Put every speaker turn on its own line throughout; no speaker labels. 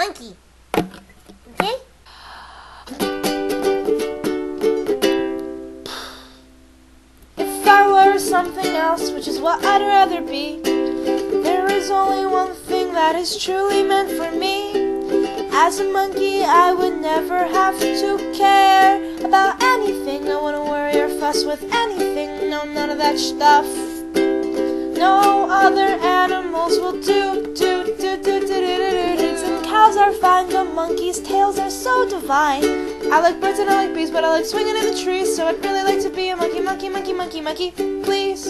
monkey. Okay?
If I were something else, which is what I'd rather be, there is only one thing that is truly meant for me. As a monkey, I would never have to care about anything. I wouldn't worry or fuss with anything. No, none of that stuff. No other animals will do, do, are monkeys' tails are so divine. I like birds and I like bees, but I like swinging in the trees. So I'd really like to be a monkey, monkey, monkey, monkey, monkey, please.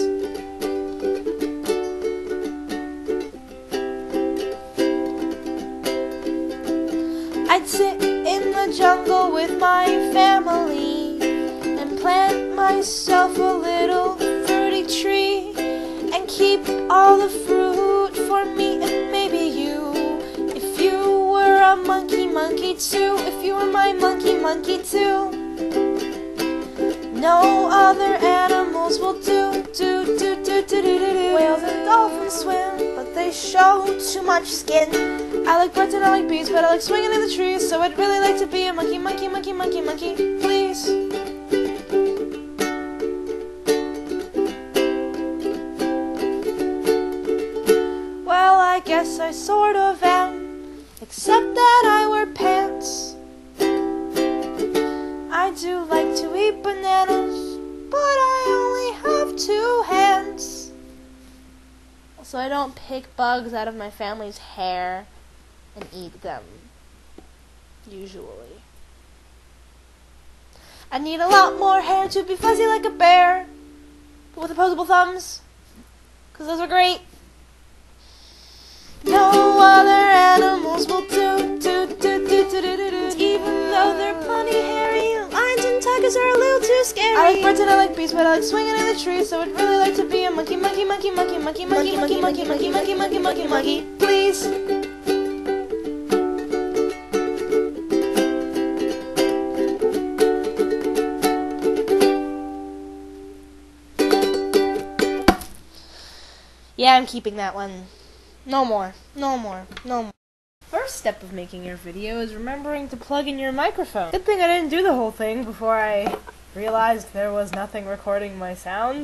I'd sit in the jungle with my family and plant myself a little fruity tree and keep all the fruit for me monkey, monkey too. If you were my monkey, monkey too. No other animals will do, do, do, do, do, do, do, do. Whales and dolphins swim, but they show too much skin. I like birds and I like bees, but I like swinging in the trees. So I'd really like to be a monkey, monkey, monkey, monkey, monkey, please. Well, I guess I sort of am, except that I wear pants. I do like to eat bananas, but I only have two hands. So I don't pick bugs out of my family's hair and eat them. Usually. I need a lot more hair to be fuzzy like a bear, but with opposable thumbs, because those are great. No animals will do, do, do, do, do, do, do, do. Even though they're plenty hairy, lions and tigers are a little too scary. I like birds and I like bees, but I like swinging in the trees. So I'd really like to be a monkey, monkey, monkey, monkey, monkey, monkey, monkey, monkey, monkey, monkey, monkey, monkey, monkey, please. Yeah, I'm keeping that one. No more. No more. No more. First step of making your video is remembering to plug in your microphone. Good thing I didn't do the whole thing before I realized there was nothing recording my sound.